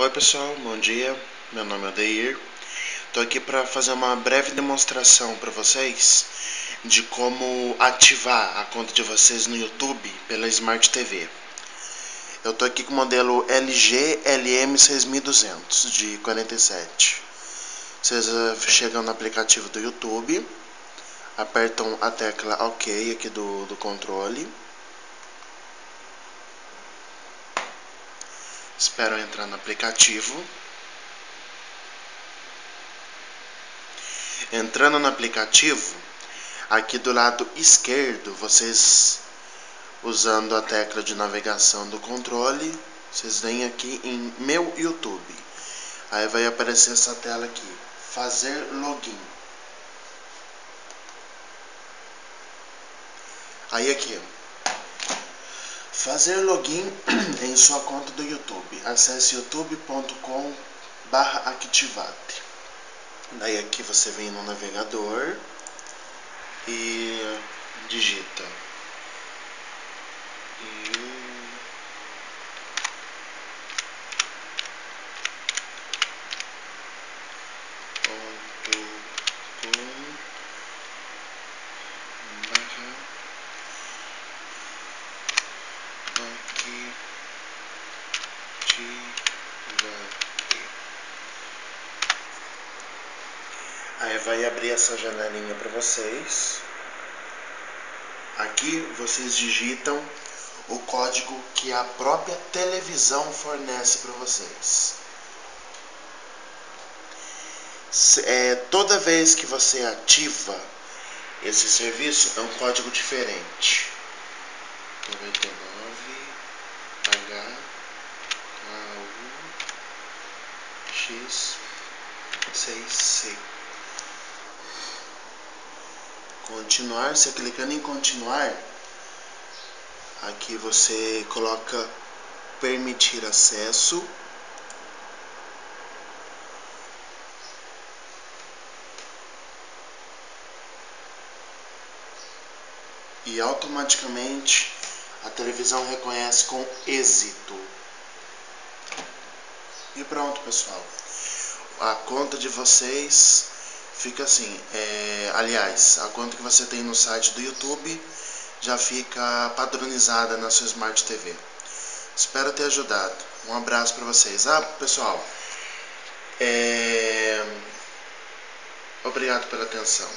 Oi pessoal, bom dia. Meu nome é Odeir. Estou aqui para fazer uma breve demonstração para vocês de como ativar a conta de vocês no YouTube pela Smart TV. Eu estou aqui com o modelo LG LM6200 de 47. Vocês eh, chegam no aplicativo do YouTube, apertam a tecla OK aqui do, do controle Esperam entrar no aplicativo. Entrando no aplicativo, aqui do lado esquerdo, vocês usando a tecla de navegação do controle, vocês vêm aqui em meu YouTube. Aí vai aparecer essa tela aqui, fazer login. Aí aqui, ó. Fazer login em sua conta do YouTube. Acesse youtube.com barra activate. Daí aqui você vem no navegador e digita Aí vai abrir essa janelinha para vocês. Aqui vocês digitam o código que a própria televisão fornece para vocês. É, toda vez que você ativa esse serviço, é um código diferente. 99 X 6C continuar, você clicando em continuar, aqui você coloca permitir acesso. E automaticamente a televisão reconhece com êxito. E pronto, pessoal. A conta de vocês fica assim. É, aliás, a conta que você tem no site do YouTube já fica padronizada na sua Smart TV. Espero ter ajudado. Um abraço para vocês. Ah, pessoal, é... obrigado pela atenção.